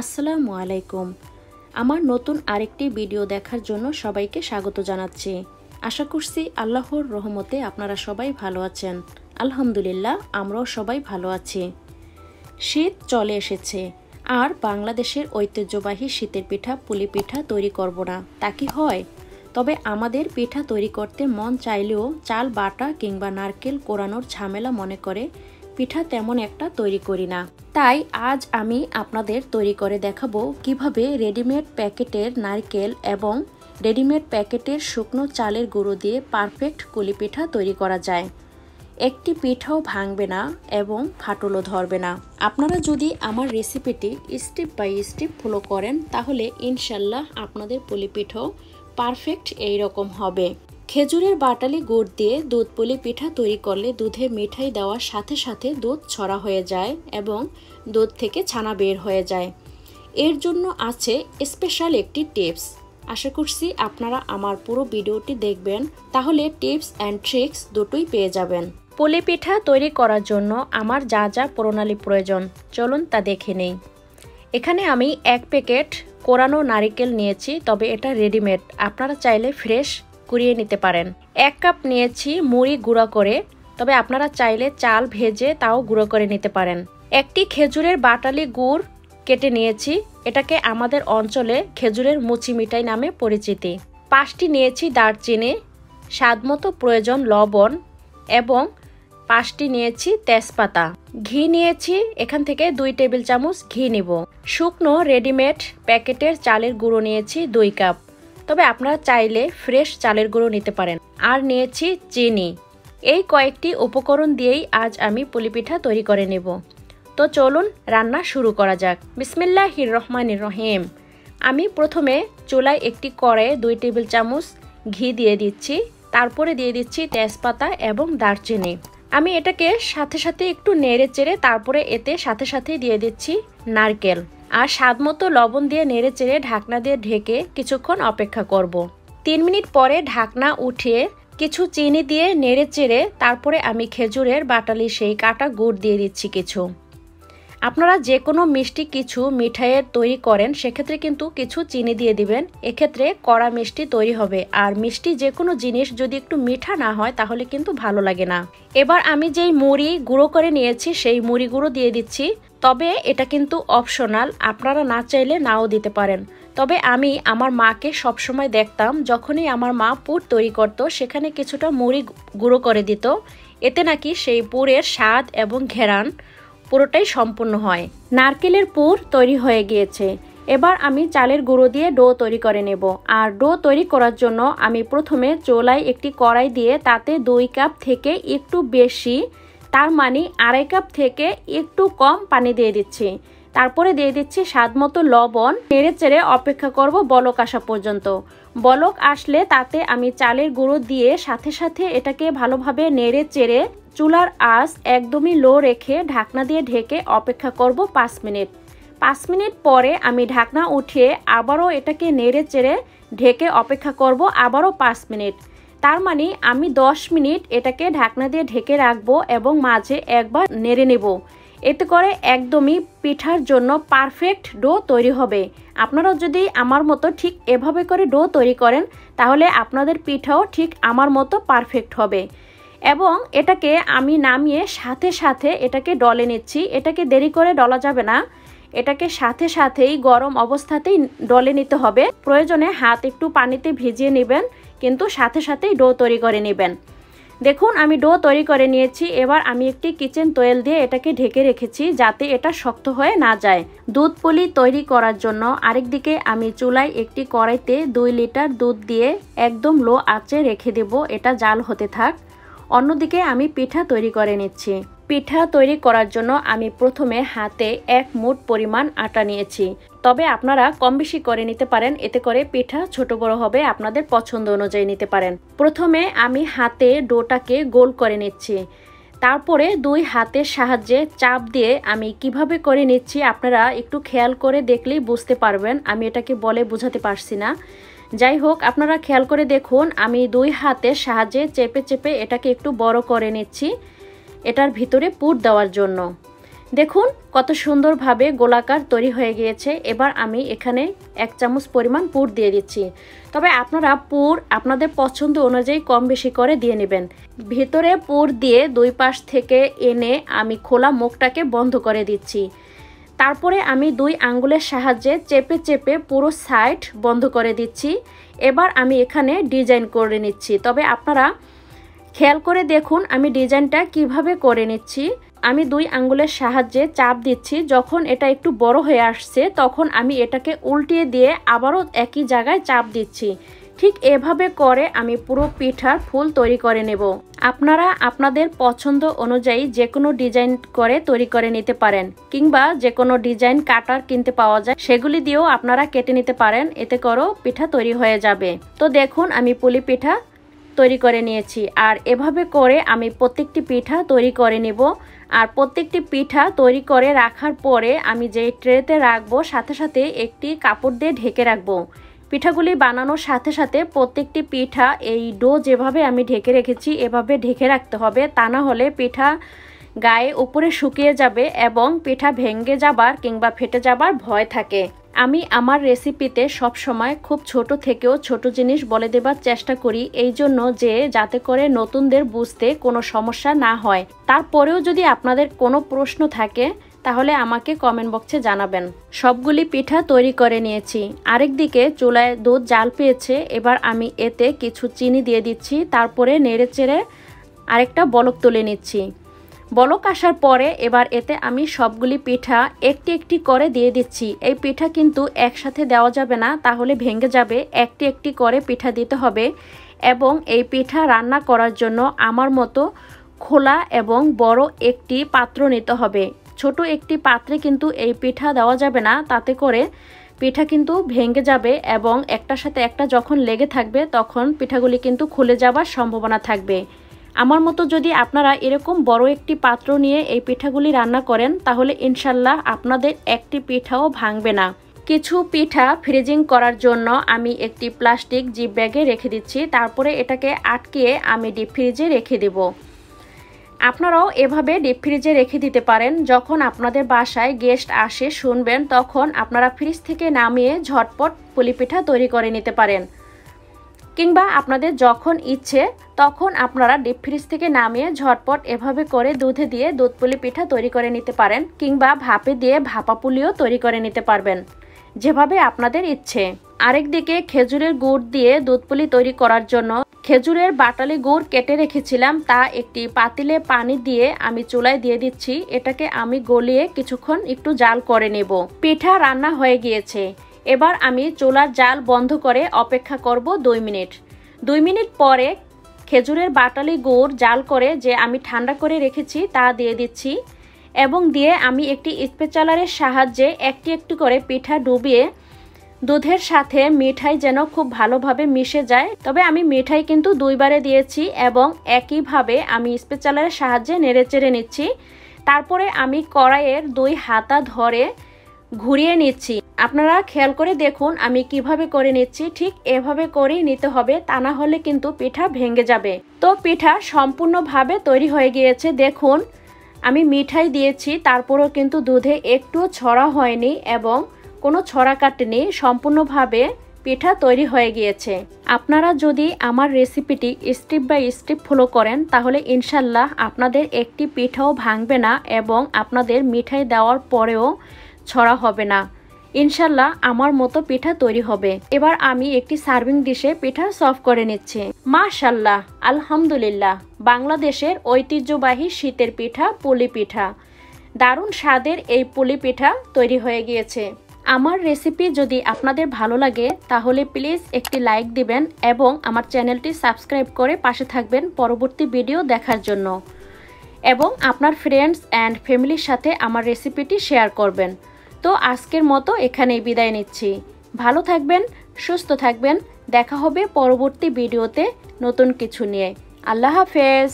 আসসালামু আলাইকুম। আমার নতুন আরেকটি ভিডিও দেখার জন্য সবাইকে স্বাগত জানাচ্ছি। আশা করছি আল্লাহর রহমতে আপনারা সবাই ভালো আছেন। আলহামদুলিল্লাহ, আমরাও সবাই ভালো আছি। শীত চলে এসেছে। আর বাংলাদেশের ঐতিহ্যবাহী শীতের পিঠা, পুলি পিঠা তৈরি করব না। তা কি হয়? তবে আমাদের পিঠা তৈরি করতে মন চাইলেও চাল, বাটা কিংবা নারকেল কোরানোর ঝামেলা মনে করে পিঠা তেমন একটা তৈরি করি না। তাই আজ আমি আপনাদের তৈরি করে দেখাবো কীভাবে রেডিমেড প্যাকেটের নারকেল এবং রেডিমেড প্যাকেটের শুকনো চালের গুঁড়ো দিয়ে পারফেক্ট কুলি পিঠা তৈরি করা যায়। একটি পিঠাও ভাঙবে না এবং ফাটলও ধরবে না। আপনারা যদি আমার রেসিপিটি স্টেপ বাই স্টেপ ফলো করেন, তাহলে ইনশাল্লাহ আপনাদের পুলি পিঠাও পারফেক্ট এই রকম হবে। খেজুরের বাটালি গুড় দিয়ে দুধ পুলি পিঠা তৈরি করলে দুধে মিঠাই দেওয়ার সাথে সাথে দুধ ছড়া হয়ে যায় এবং দুধ থেকে ছানা বের হয়ে যায়। এর জন্য আছে স্পেশাল একটি টিপস। আশা করছি আপনারা আমার পুরো ভিডিওটি দেখবেন। তাহলে টিপস অ্যান্ড ট্রিক্স দুটোই পেয়ে যাবেন। পুলি পিঠা তৈরি করার জন্য আমার যা যা প্রণালী প্রয়োজন, চলুন তা দেখে নেই। এখানে আমি এক প্যাকেট কোরানো নারিকেল নিয়েছি, তবে এটা রেডিমেড। আপনারা চাইলে ফ্রেশ কুড়িয়ে নিতে পারেন। এক কাপ নিয়েছি মুড়ি গুঁড়ো করে, তবে আপনারা চাইলে চাল ভেজে তাও গুঁড়ো করে নিতে পারেন। একটি খেজুরের বাটালি গুড় কেটে নিয়েছি, এটাকে আমাদের অঞ্চলে খেজুরের মুচি মিঠাই নামে পরিচিতি। পাঁচটি নিয়েছি দারচিনি, স্বাদমতো প্রয়োজন লবণ এবং পাঁচটি নিয়েছি তেজপাতা। ঘি নিয়েছি, এখান থেকে দুই টেবিল চামচ ঘি নিব। শুকনো রেডিমেড প্যাকেটের চালের গুঁড়ো নিয়েছি দুই কাপ। তবে আপনারা চাইলে ফ্রেশ চালের গুঁড়ো নিতে পারেন। আর নিয়েছি চিনি। এই কয়েকটি উপকরণ দিয়েই আজ আমি পুলিপিঠা তৈরি করে নেব। তো চলুন রান্না শুরু করা যাক। বিসমিল্লাহ হির রহমান রহিম। আমি প্রথমে চুলায় একটি কড়াইয়ে দুই টেবিল চামচ ঘি দিয়ে দিচ্ছি। তারপরে দিয়ে দিচ্ছি তেজপাতা এবং দারচিনি। আমি এটাকে সাথে সাথে একটু নেড়ে চেড়ে তারপরে এতে সাথে সাথে দিয়ে দিচ্ছি নারকেল। আর স্বাদ মতো লবণ দিয়ে নেড়ে চেড়ে ঢাকনা দিয়ে ঢেকে কিছুক্ষণ অপেক্ষা করব। তিন মিনিট পরে ঢাকনা উঠিয়ে কিছু চিনি দিয়ে নেড়ে চেড়ে তারপরে আমি খেজুরের বাটালি সেই কাটা গুড় দিয়ে দিচ্ছি কিছু। আপনারা যে কোনো মিষ্টি কিছু মিঠাইয়ের তৈরি করেন, সেক্ষেত্রে কিন্তু কিছু চিনি দিয়ে দিবেন। এক্ষেত্রে কড়া মিষ্টি তৈরি হবে। আর মিষ্টি যে কোনো জিনিস যদি একটু মিঠা না হয়, তাহলে কিন্তু ভালো লাগে না। এবার আমি যেই মুড়ি গুঁড়ো করে নিয়েছি, সেই মুড়ি গুঁড়ো দিয়ে দিচ্ছি। তবে এটা কিন্তু অপশনাল আপনারা না চাইলে নাও দিতে পারেন। তবে আমি আমার মাকে সবসময় দেখতাম, যখনই আমার মা পুর তৈরি করত, সেখানে কিছুটা মুড়ি গুঁড়ো করে দিত। এতে নাকি সেই পুরের স্বাদ এবং ঘেরান পুরোটাই সম্পূর্ণ হয়। নারকেলের পুর তৈরি হয়ে গিয়েছে। এবার আমি চালের গুঁড়ো দিয়ে ডো তৈরি করে নেব। আর ডো তৈরি করার জন্য আমি প্রথমে চোলায় একটি কড়াই দিয়ে তাতে দুই কাপ থেকে একটু বেশি তার মানে আড়াই কাপ থেকে একটু কম পানি দিয়ে দিচ্ছি। তারপরে দিয়ে দিচ্ছি স্বাদ মতো লবণ। নেড়ে চেড়ে অপেক্ষা করব বলক আসা পর্যন্ত। বলক আসলে তাতে আমি চালের গুঁড়ো দিয়ে সাথে সাথে এটাকে ভালোভাবে নেড়ে চেড়ে চুলার আঁচ একদমই লো রেখে ঢাকনা দিয়ে ঢেকে অপেক্ষা করব পাঁচ মিনিট। পাঁচ মিনিট পরে আমি ঢাকনা উঠিয়ে আবারও এটাকে নেড়ে চেড়ে ঢেকে অপেক্ষা করব আবারও পাঁচ মিনিট। তার মানে আমি দশ মিনিট এটাকে ঢাকনা দিয়ে ঢেকে রাখব এবং মাঝে একবার নেড়ে নেব। এতে করে একদমই পিঠার জন্য পারফেক্ট ডো তৈরি হবে। আপনারা যদি আমার মতো ঠিক এভাবে করে ডো তৈরি করেন, তাহলে আপনাদের পিঠাও ঠিক আমার মতো পারফেক্ট হবে। এবং এটাকে আমি নামিয়ে সাথে সাথে এটাকে ডলে নিচ্ছি। এটাকে দেরি করে ডলা যাবে না। এটাকে সাথে সাথেই গরম অবস্থাতেই ডলে নিতে হবে। প্রয়োজনে হাত একটু পানিতে ভিজিয়ে নেবেন। কিন্তু সাথে সাথেই ডো তৈরি করে নেবেন। দেখুন, আমি ডো তৈরি করে নিয়েছি। এবার আমি একটি কিচেন তয়েল দিয়ে এটাকে ঢেকে রেখেছি যাতে এটা শক্ত হয়ে না যায়। দুধ পুলি তৈরি করার জন্য আরেকদিকে আমি চুলায় একটি কড়াইতে দুই লিটার দুধ দিয়ে একদম লো আঁচে রেখে দেব। এটা জাল হতে থাক। অন্যদিকে আমি পিঠা তৈরি করে নিচ্ছি। পিঠা তৈরি করার জন্য আমি প্রথমে হাতে এক মুঠ পরিমাণ আটা নিয়েছি। তবে আপনারা কম বেশি করে নিতে পারেন, এতে করে পিঠা ছোট বড় হবে, আপনাদের পছন্দ অনুযায়ী নিতে পারেন। প্রথমে আমি হাতে ডোটাকে গোল করে নিচ্ছি। তারপরে দুই হাতের সাহায্যে চাপ দিয়ে আমি কীভাবে করে নিচ্ছি আপনারা একটু খেয়াল করে দেখলেই বুঝতে পারবেন। আমি এটাকে বলে বোঝাতে পারছি না। যাই হোক, আপনারা খেয়াল করে দেখুন, আমি দুই হাতের সাহায্যে চেপে চেপে এটাকে একটু বড় করে নিচ্ছি। এটার ভিতরে পুর দেওয়ার জন্য। দেখুন কত সুন্দরভাবে গোলাকার তৈরি হয়ে গিয়েছে। এবার আমি এখানে এক চামচ পরিমাণ পুর দিয়ে দিচ্ছি। তবে আপনারা পুর আপনাদের পছন্দ অনুযায়ী কম বেশি করে দিয়ে নেবেন। ভিতরে পুর দিয়ে দুই পাশ থেকে এনে আমি খোলা মুখটাকে বন্ধ করে দিচ্ছি। তারপরে আমি দুই আঙ্গুলের সাহায্যে চেপে চেপে পুরো সাইড বন্ধ করে দিচ্ছি। এবার আমি এখানে ডিজাইন করে নিচ্ছি। তবে আপনারা খেয়াল করে দেখুন আমি ডিজাইনটা কীভাবে করে নিচ্ছি। আমি দুই আঙ্গুলের সাহায্যে চাপ দিচ্ছি, যখন এটা একটু বড় হয়ে আসছে, তখন আমি এটাকে উল্টিয়ে দিয়ে আবারও একই জায়গায় চাপ দিচ্ছি। ঠিক এভাবে করে আমি পুরো পিঠার ফুল তৈরি করে নেব। আপনারা আপনাদের পছন্দ অনুযায়ী যে কোনো ডিজাইন করে তৈরি করে নিতে পারেন, কিংবা যে কোনো ডিজাইন কাটার কিনতে পাওয়া যায়, সেগুলি দিয়েও আপনারা কেটে নিতে পারেন, এতে করো পিঠা তৈরি হয়ে যাবে। তো দেখুন, আমি পুলি পিঠা তৈরি করে নিয়েছি। আর এভাবে করে আমি প্রত্যেকটি পিঠা তৈরি করে নেব। আর প্রত্যেকটি পিঠা তৈরি করে রাখার পরে আমি যে ট্রেতে রাখব, সাথে সাথে একটি কাপড় দিয়ে ঢেকে রাখব। পিঠাগুলি বানানোর সাথে সাথে প্রত্যেকটি পিঠা এই ডো যেভাবে আমি ঢেকে রেখেছি, এভাবে ঢেকে রাখতে হবে। তা না হলে পিঠা গায়ে উপরে শুকিয়ে যাবে এবং পিঠা ভেঙে যাবার কিংবা ফেটে যাবার ভয় থাকে। আমি আমার রেসিপিতে সব সময় খুব ছোট থেকেও ছোট জিনিস বলে দেবার চেষ্টা করি, এই জন্য যে যাতে করে নতুনদের বুঝতে কোনো সমস্যা না হয়। তারপরেও যদি আপনাদের কোনো প্রশ্ন থাকে, তাহলে আমাকে কমেন্ট বক্সে জানাবেন। সবগুলি পিঠা তৈরি করে নিয়েছি। আরেক দিকে চুলায় দুধ জাল পেয়েছে, এবার আমি এতে কিছু চিনি দিয়ে দিচ্ছি, তারপরে নেড়ে চেড়ে আরেকটা বলক তুলে নিচ্ছি। বলক আসার পরে এবার এতে আমি সবগুলি পিঠা একটি একটি করে দিয়ে দিচ্ছি। এই পিঠা কিন্তু একসাথে দেওয়া যাবে না, তাহলে ভেঙে যাবে। একটি একটি করে পিঠা দিতে হবে এবং এই পিঠা রান্না করার জন্য আমার মতো খোলা এবং বড় একটি পাত্র নিতে হবে। ছোট একটি পাত্রে কিন্তু এই পিঠা দেওয়া যাবে না, তাতে করে পিঠা কিন্তু ভেঙে যাবে এবং একটার সাথে একটা যখন লেগে থাকবে, তখন পিঠাগুলি কিন্তু খুলে যাবার সম্ভাবনা থাকবে। আমার মতো যদি আপনারা এরকম বড় একটি পাত্র নিয়ে এই পিঠাগুলি রান্না করেন, তাহলে ইনশাল্লাহ আপনাদের একটি পিঠাও ভাঙবে না। কিছু পিঠা ফ্রিজিং করার জন্য আমি একটি প্লাস্টিক জিপ ব্যাগে রেখে দিচ্ছি, তারপরে এটাকে আটকিয়ে আমি ডিপ ফ্রিজে রেখে দেব। আপনারাও এভাবে ডিপ ফ্রিজে রেখে দিতে পারেন, যখন আপনাদের বাসায় গেস্ট আসে, শুনবেন, তখন আপনারা ফ্রিজ থেকে নামিয়ে ঝটপট পুলি পিঠা তৈরি করে নিতে পারেন। কিংবা আপনাদের যখন ইচ্ছে, তখন আপনারা ডিপ ফ্রিজ থেকে নামিয়ে ঝটপট এভাবে করে দুধে দিয়ে দুধ পুলি পিঠা তৈরি করে নিতে পারেন কিংবা ভাপে দিয়ে ভাপা পুলিও তৈরি করে নিতে পারবেন, যেভাবে আপনাদের ইচ্ছে। আরেক দিকে খেজুরের গুড় দিয়ে দুধ পুলি তৈরি করার জন্য খেজুরের বাটালি গুড় কেটে রেখেছিলাম, তা একটি পাতিলে পানি দিয়ে আমি চুলায় দিয়ে দিচ্ছি। এটাকে আমি গলিয়ে কিছুক্ষণ একটু জাল করে নেব। পিঠা রান্না হয়ে গিয়েছে। এবার আমি চুলার জাল বন্ধ করে অপেক্ষা করব দুই মিনিট। দুই মিনিট পরে খেজুরের বাটালি গুড় জাল করে যে আমি ঠান্ডা করে রেখেছি তা দিয়ে দিচ্ছি এবং দিয়ে আমি একটি স্পেচালারের সাহায্যে একটি একটি করে পিঠা ডুবিয়ে দুধের সাথে মিঠাই যেন খুব ভালোভাবে মিশে যায়। তবে আমি মিঠাই কিন্তু দুইবারে দিয়েছি এবং একইভাবে আমি স্পেচালারের সাহায্যে নেড়ে চেড়ে নিচ্ছি। তারপরে আমি কড়াইয়ের দুই হাতা ধরে ঘুরিয়ে নিচ্ছি। আপনারা খেয়াল করে দেখুন, আমি কীভাবে করে নিচ্ছি, ঠিক এভাবে করেই নিতে হবে, তা না হলে কিন্তু পিঠা ভেঙে যাবে। তো পিঠা সম্পূর্ণভাবে তৈরি হয়ে গিয়েছে, দেখুন। আমি মিঠাই দিয়েছি, তারপরও কিন্তু দুধে একটু ছড়া হয়নি এবং কোনো ছড়া কাটেনি, সম্পূর্ণভাবে পিঠা তৈরি হয়ে গিয়েছে। আপনারা যদি আমার রেসিপিটি স্টেপ বাই স্টেপ ফলো করেন, তাহলে ইনশাল্লাহ আপনাদের একটি পিঠাও ভাঙবে না এবং আপনাদের মিঠাই দেওয়ার পরেও ছড়া হবে না। ইনশাল্লাহ আমার মতো পিঠা তৈরি হবে। এবার আমি একটি সার্ভিং ডিশে পিঠা সার্ভ করে নিচ্ছি। মাশাল্লাহ, আলহামদুলিল্লাহ, বাংলাদেশের ঐতিহ্যবাহী শীতের পিঠা পুলি পিঠা। দারুণ স্বাদের এই পুলি পিঠা তৈরি হয়ে গিয়েছে। আমার রেসিপি যদি আপনাদের ভালো লাগে, তাহলে প্লিজ একটি লাইক দিবেন এবং আমার চ্যানেলটি সাবস্ক্রাইব করে পাশে থাকবেন পরবর্তী ভিডিও দেখার জন্য। এবং আপনার ফ্রেন্ডস অ্যান্ড ফ্যামিলির সাথে আমার রেসিপিটি শেয়ার করবেন। তো আজকের মতো এখানেই বিদায় নিচ্ছি। ভালো থাকবেন, সুস্থ থাকবেন। দেখা হবে পরবর্তী ভিডিওতে নতুন কিছু নিয়ে। আল্লাহ হাফেজ।